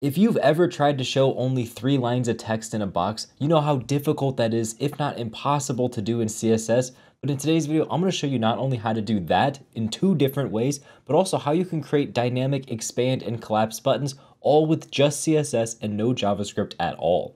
If you've ever tried to show only three lines of text in a box, you know how difficult that is, if not impossible to do in CSS. But in today's video, I'm going to show you not only how to do that in two different ways, but also how you can create dynamic expand and collapse buttons all with just CSS and no JavaScript at all.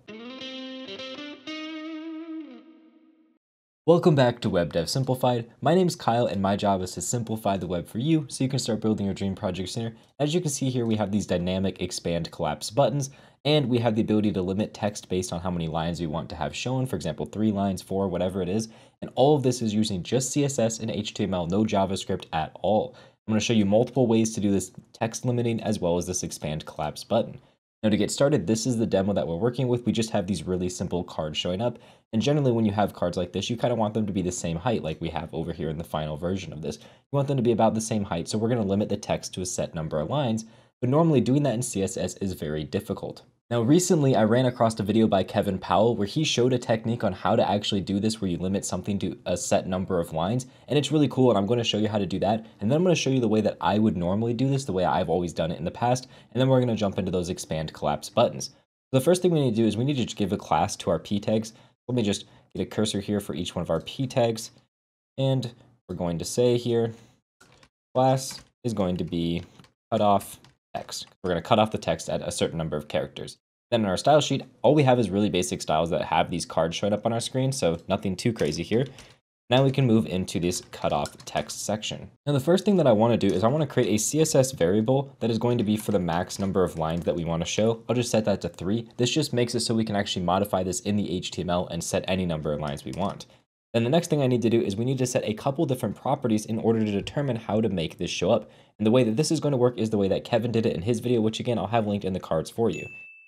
Welcome back to Web Dev Simplified. My name is Kyle and my job is to simplify the web for you so you can start building your dream project sooner. As you can see here, we have these dynamic expand collapse buttons and we have the ability to limit text based on how many lines we want to have shown. For example, three lines, four, whatever it is. And all of this is using just CSS and HTML, no JavaScript at all. I'm going to show you multiple ways to do this text limiting as well as this expand collapse button. Now to get started, this is the demo that we're working with. We just have these really simple cards showing up. And generally when you have cards like this, you kind of want them to be the same height like we have over here in the final version of this. You want them to be about the same height, so we're going to limit the text to a set number of lines. But normally doing that in CSS is very difficult. Now, recently I ran across a video by Kevin Powell where he showed a technique on how to actually do this where you limit something to a set number of lines. And it's really cool and I'm going to show you how to do that. And then I'm going to show you the way that I would normally do this, the way I've always done it in the past. And then we're going to jump into those expand collapse buttons. The first thing we need to do is we need to just give a class to our p tags. Let me just get a cursor here for each one of our p tags. And we're going to say here, class is going to be cut off text. We're going to cut off the text at a certain number of characters. Then in our style sheet, all we have is really basic styles that have these cards showing up on our screen, so nothing too crazy here. Now we can move into this cutoff text section. Now the first thing that I want to do is I want to create a CSS variable that is going to be for the max number of lines that we want to show. I'll just set that to 3. This just makes it so we can actually modify this in the HTML and set any number of lines we want. Then the next thing I need to do is we need to set a couple different properties in order to determine how to make this show up. And the way that this is going to work is the way that Kevin did it in his video, which again, I'll have linked in the cards for you.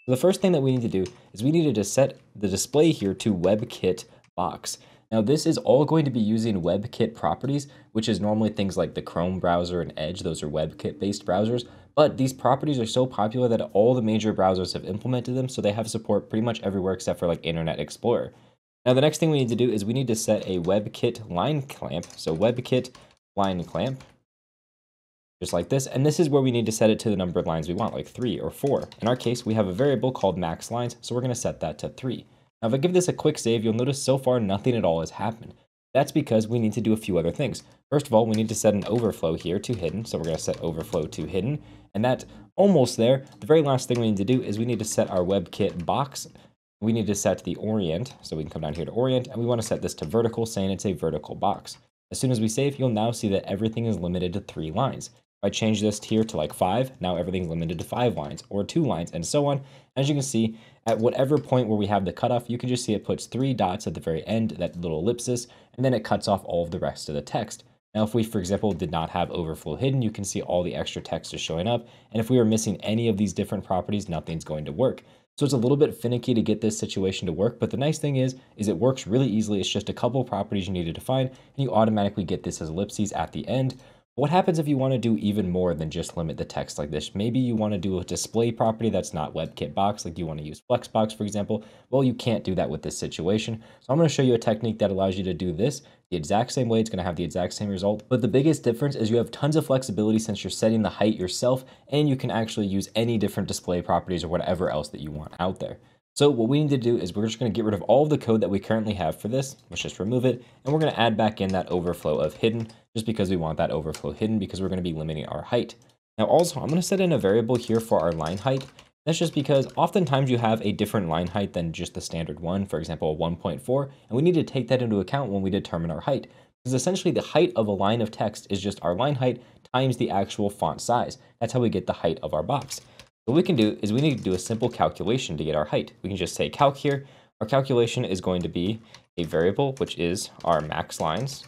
So the first thing that we need to do is we need to just set the display here to WebKit box. Now this is all going to be using WebKit properties, which is normally things like the Chrome browser and Edge. Those are WebKit based browsers. But these properties are so popular that all the major browsers have implemented them. So they have support pretty much everywhere except for like Internet Explorer. Now the next thing we need to do is we need to set a WebKit line clamp. So WebKit line clamp just like this. And this is where we need to set it to the number of lines we want, like three or four. In our case, we have a variable called max lines, so we're gonna set that to three. Now, if I give this a quick save, you'll notice so far nothing at all has happened. That's because we need to do a few other things. First of all, we need to set an overflow here to hidden. So we're gonna set overflow to hidden. And that almost there. The very last thing we need to do is we need to set our WebKit box. We need to set the orient. So we can come down here to orient and we wanna set this to vertical saying it's a vertical box. As soon as we save, you'll now see that everything is limited to three lines. If I change this here to like five, now everything's limited to five lines or two lines and so on. As you can see, at whatever point where we have the cutoff, you can just see it puts three dots at the very end, that little ellipsis, and then it cuts off all of the rest of the text. Now, if we, for example, did not have overflow hidden, you can see all the extra text is showing up. And if we are missing any of these different properties, nothing's going to work. So it's a little bit finicky to get this situation to work, but the nice thing is, is it works really easily. It's just a couple of properties you need to define, and you automatically get this as ellipses at the end. What happens if you want to do even more than just limit the text like this? Maybe you want to do a display property that's not WebKit box, like you want to use Flexbox, for example. Well, you can't do that with this situation. So I'm going to show you a technique that allows you to do this the exact same way. It's going to have the exact same result. But the biggest difference is you have tons of flexibility since you're setting the height yourself, and you can actually use any different display properties or whatever else that you want out there. So what we need to do is we're just going to get rid of all of the code that we currently have for this. Let's just remove it. And we're going to add back in that overflow of hidden just because we want that overflow hidden because we're going to be limiting our height. Now also, I'm going to set in a variable here for our line height. That's just because oftentimes you have a different line height than just the standard one, for example, 1.4, and we need to take that into account when we determine our height. Because essentially the height of a line of text is just our line height times the actual font size. That's how we get the height of our box. What we can do is we need to do a simple calculation to get our height. We can just say calc here. Our calculation is going to be a variable, which is our max lines.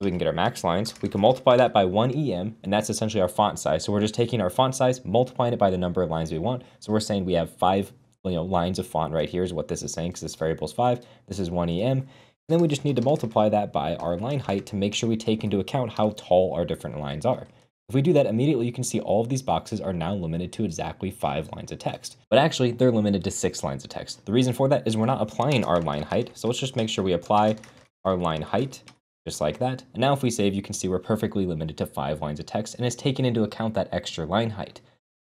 We can get our max lines. We can multiply that by 1 EM, and that's essentially our font size. So we're just taking our font size, multiplying it by the number of lines we want. So we're saying we have five you know, lines of font right here is what this is saying, because this variable is 5. This is 1 EM. And then we just need to multiply that by our line height to make sure we take into account how tall our different lines are. If we do that immediately, you can see all of these boxes are now limited to exactly five lines of text. But actually, they're limited to six lines of text. The reason for that is we're not applying our line height. So let's just make sure we apply our line height just like that. And now if we save, you can see we're perfectly limited to five lines of text and it's taken into account that extra line height.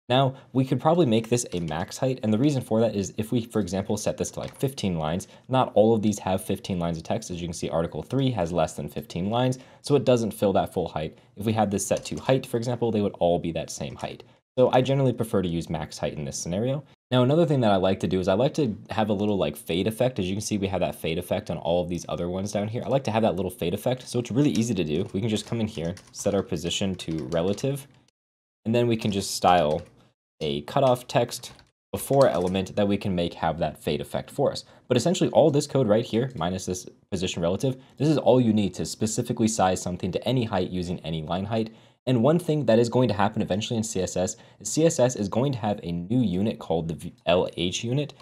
Now, we could probably make this a max height, and the reason for that is if we, for example, set this to like 15 lines, not all of these have 15 lines of text. As you can see, Article 3 has less than 15 lines, so it doesn't fill that full height. If we had this set to height, for example, they would all be that same height. So I generally prefer to use max height in this scenario. Now, another thing that I like to do is I like to have a little like fade effect. As you can see, we have that fade effect on all of these other ones down here. I like to have that little fade effect. So it's really easy to do. We can just come in here, set our position to relative, and then we can just style a cutoff text before element that we can make have that fade effect for us. But essentially all this code right here, minus this position relative, this is all you need to specifically size something to any height using any line height. And one thing that is going to happen eventually in CSS is CSS is going to have a new unit called the LH unit,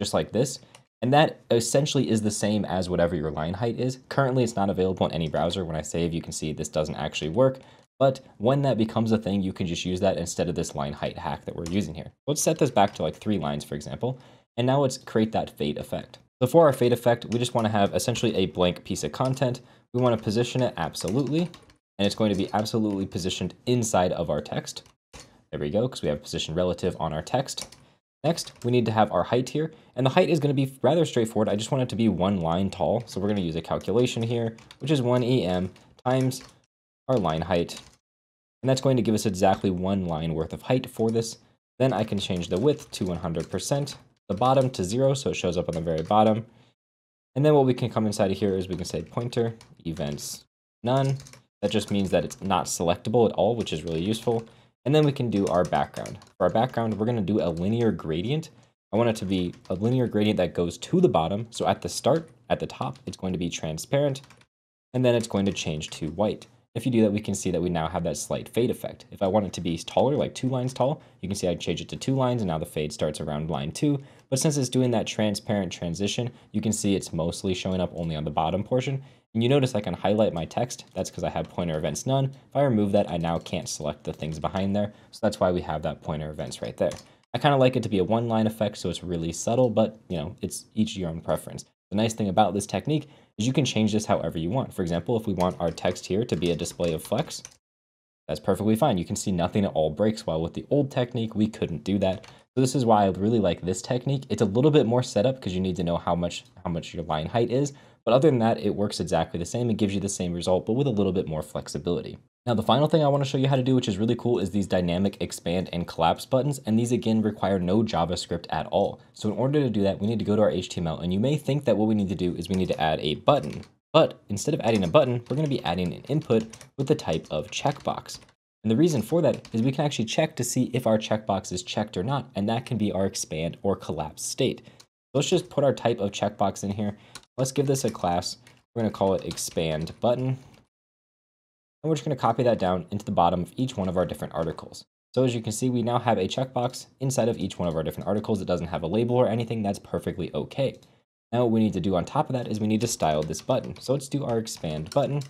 just like this. And that essentially is the same as whatever your line height is. Currently, it's not available in any browser. When I save, you can see this doesn't actually work. But when that becomes a thing, you can just use that instead of this line height hack that we're using here. Let's set this back to like three lines, for example. And now let's create that fade effect. So for our fade effect, we just want to have essentially a blank piece of content. We want to position it absolutely, and it's going to be absolutely positioned inside of our text. There we go, because we have position relative on our text. Next, we need to have our height here, and the height is going to be rather straightforward. I just want it to be one line tall, so we're going to use a calculation here, which is 1 em times our line height and that's going to give us exactly one line worth of height for this. Then I can change the width to 100%, the bottom to zero, so it shows up on the very bottom. And then what we can come inside of here is we can say pointer events none. That just means that it's not selectable at all, which is really useful. And then we can do our background. For our background, we're going to do a linear gradient. I want it to be a linear gradient that goes to the bottom. So at the start, at the top, it's going to be transparent, and then it's going to change to white. If you do that, we can see that we now have that slight fade effect. If I want it to be taller, like two lines tall, you can see I change it to two lines and now the fade starts around line two. But since it's doing that transparent transition, you can see it's mostly showing up only on the bottom portion. And you notice I can highlight my text. That's because I have pointer events none. If I remove that, I now can't select the things behind there. So that's why we have that pointer events right there. I kind of like it to be a one line effect, so it's really subtle, but you know, it's each your own preference. The nice thing about this technique is you can change this however you want. For example, if we want our text here to be a display of flex, that's perfectly fine. You can see nothing at all breaks, while with the old technique, we couldn't do that. So this is why I really like this technique. It's a little bit more setup because you need to know how much how much your line height is, but other than that, it works exactly the same. It gives you the same result, but with a little bit more flexibility. Now, the final thing I want to show you how to do, which is really cool, is these dynamic expand and collapse buttons. And these, again, require no JavaScript at all. So in order to do that, we need to go to our HTML. And you may think that what we need to do is we need to add a button. But instead of adding a button, we're going to be adding an input with the type of checkbox. And the reason for that is we can actually check to see if our checkbox is checked or not. And that can be our expand or collapse state. Let's just put our type of checkbox in here. Let's give this a class. We're going to call it expand button. And we're just going to copy that down into the bottom of each one of our different articles. So as you can see, we now have a checkbox inside of each one of our different articles. It doesn't have a label or anything. That's perfectly okay. Now what we need to do on top of that is we need to style this button. So let's do our expand button.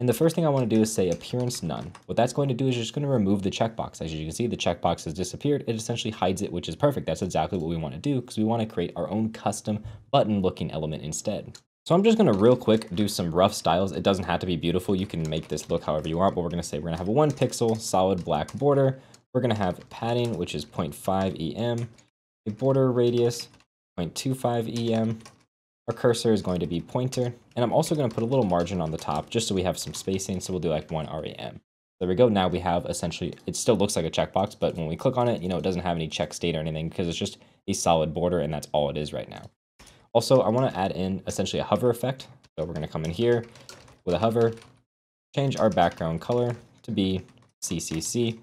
And the first thing I want to do is say appearance none. What that's going to do is just going to remove the checkbox. As you can see, the checkbox has disappeared. It essentially hides it, which is perfect. That's exactly what we want to do because we want to create our own custom button looking element instead. So I'm just to real quick do some rough styles. It doesn't have to be beautiful. You can make this look however you want, but we're to say we're to have a one pixel solid black border. We're to have padding, which is 0.5 EM, a border radius, 0.25 EM. Our cursor is going to be pointer, and I'm also to put a little margin on the top just so we have some spacing. So we'll do like one REM. There we go. Now we have essentially, it still looks like a checkbox, but when we click on it, you know, it doesn't have any check state or anything because it's just a solid border and that's all it is right now. Also, I want to add in essentially a hover effect. So we're going to come in here with a hover, change our background color to be CCC.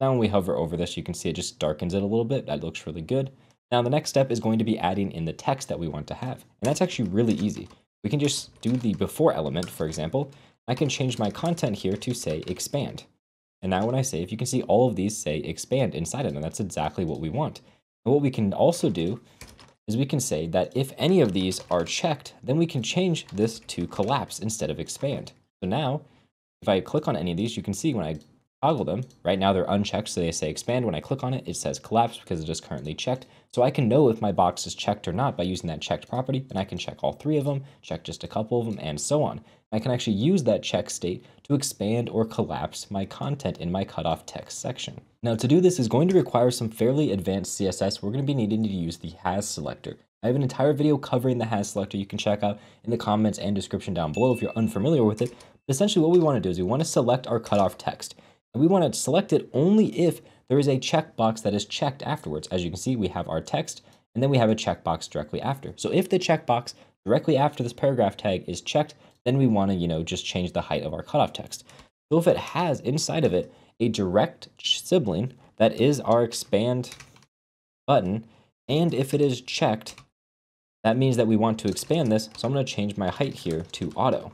Now when we hover over this, you can see it just darkens it a little bit. That looks really good. Now the next step is going to be adding in the text that we want to have. And that's actually really easy. We can just do the before element, for example. I can change my content here to say expand. And now when I save, you can see all of these say expand inside it, and that's exactly what we want. And what we can also do is we can say that if any of these are checked, then we can change this to collapse instead of expand. So now, if I click on any of these, you can see when I toggle them, right now they're unchecked, so they say expand. When I click on it, it says collapse because it is currently checked. So I can know if my box is checked or not by using that checked property, and I can check all three of them, check just a couple of them, and so on. I can actually use that check state to expand or collapse my content in my cutoff text section. Now to do this is going to require some fairly advanced CSS. We're going to be needing to use the has selector. I have an entire video covering the has selector you can check out in the comments and description down below if you're unfamiliar with it. But essentially what we want to do is we want to select our cutoff text. And we want to select it only if there is a checkbox that is checked afterwards. As you can see, we have our text and then we have a checkbox directly after. So if the checkbox directly after this paragraph tag is checked, then we want to, you know, just change the height of our cutoff text. So if it has inside of it a direct sibling that is our expand button, and if it is checked, that means that we want to expand this. So I'm going to change my height here to auto.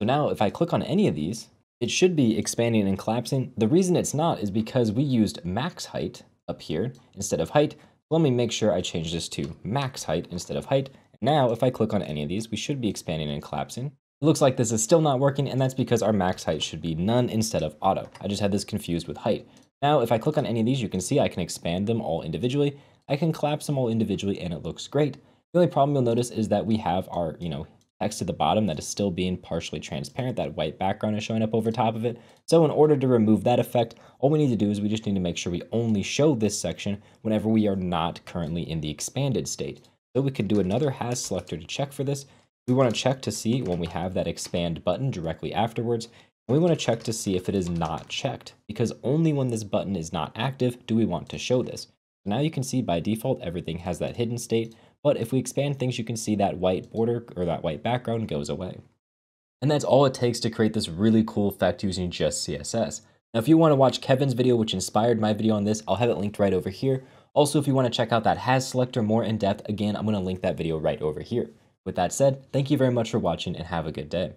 So now if I click on any of these, it should be expanding and collapsing. The reason it's not is because we used max height up here instead of height. Let me make sure I change this to max height instead of height. Now, if I click on any of these, we should be expanding and collapsing. Looks like this is still not working, and that's because our max height should be none instead of auto. I just had this confused with height. Now, if I click on any of these, you can see I can expand them all individually. I can collapse them all individually, and it looks great. The only problem you'll notice is that we have our, you know, text at the bottom that is still being partially transparent. That white background is showing up over top of it. So in order to remove that effect, all we need to do is we just need to make sure we only show this section whenever we are not currently in the expanded state. So we could do another has selector to check for this. We want to check to see when we have that expand button directly afterwards. And we want to check to see if it is not checked, because only when this button is not active do we want to show this. Now you can see by default, everything has that hidden state, but if we expand things, you can see that white border or that white background goes away. And that's all it takes to create this really cool effect using just CSS. Now, if you want to watch Kevin's video, which inspired my video on this, I'll have it linked right over here. Also, if you want to check out that has selector more in depth, again, I'm going to link that video right over here. With that said, thank you very much for watching and have a good day.